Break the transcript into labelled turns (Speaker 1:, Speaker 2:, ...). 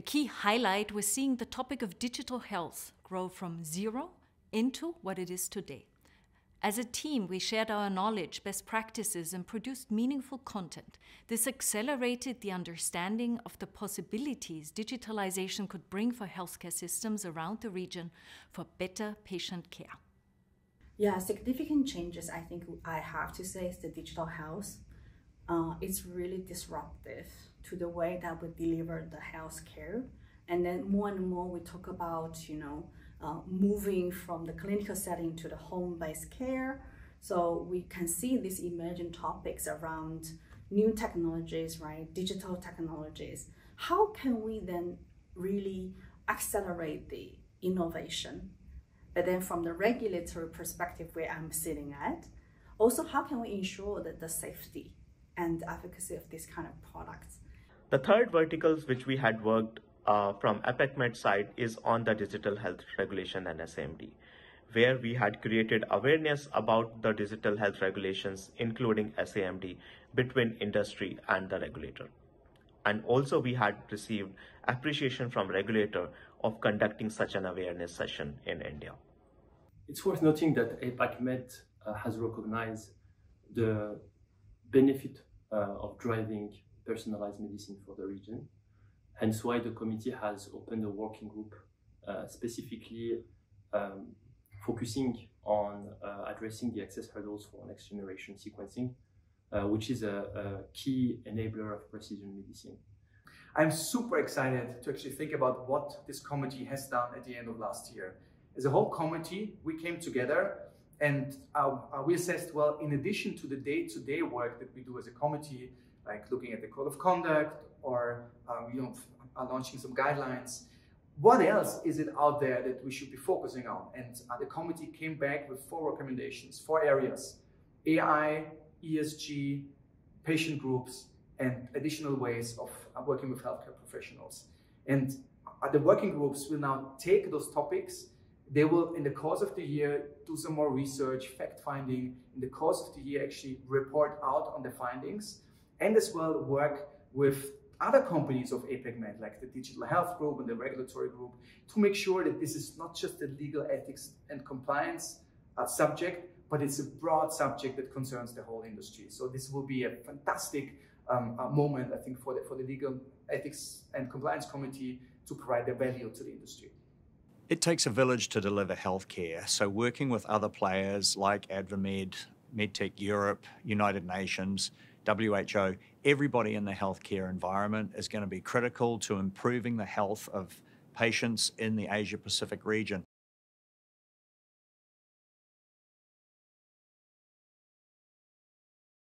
Speaker 1: A key highlight was seeing the topic of digital health grow from zero into what it is today. As a team, we shared our knowledge, best practices, and produced meaningful content. This accelerated the understanding of the possibilities digitalization could bring for healthcare systems around the region for better patient care.
Speaker 2: Yeah, significant changes, I think I have to say, is the digital health. Uh, it's really disruptive to the way that we deliver the healthcare. And then more and more we talk about, you know, uh, moving from the clinical setting to the home-based care. So we can see these emerging topics around new technologies, right? Digital technologies. How can we then really accelerate the innovation? But then from the regulatory perspective where I'm sitting at, also how can we ensure that the safety and efficacy of these kind of products?
Speaker 3: The third verticals which we had worked uh, from APACMed side is on the digital health regulation and SAMD, where we had created awareness about the digital health regulations, including SAMD, between industry and the regulator. And also we had received appreciation from regulator of conducting such an awareness session in India.
Speaker 4: It's worth noting that APACMed uh, has recognized the benefit uh, of driving personalized medicine for the region Hence why the committee has opened a working group uh, specifically um, focusing on uh, addressing the access hurdles for next generation sequencing, which is a, a, key enabler of precision medicine.
Speaker 5: I'm super excited to actually think about what this committee has done at the end of last year. As a whole committee, we came together and uh, we assessed, well, in addition to the day-to-day work that we do as a committee, like looking at the code of conduct or um, you know launching some guidelines. What else is it out there that we should be focusing on? And uh, the committee came back with four recommendations, four areas: AI, ESG, patient groups, and additional ways of uh, working with healthcare professionals. And uh, the working groups will now take those topics they will, in the course of the year, do some more research, fact finding. In the course of the year, actually report out on the findings and as well work with other companies of APACMed, like the Digital Health Group and the Regulatory Group, to make sure that this is not just a legal ethics and compliance uh, subject, but it's a broad subject that concerns the whole industry. So this will be a fantastic um, uh, moment, I think, for the, for the Legal Ethics and Compliance Committee to provide their value to the industry.
Speaker 6: It takes a village to deliver healthcare. So working with other players like AdvaMed, MedTech Europe, United Nations, WHO, everybody in the healthcare environment is going to be critical to improving the health of patients in the Asia Pacific region.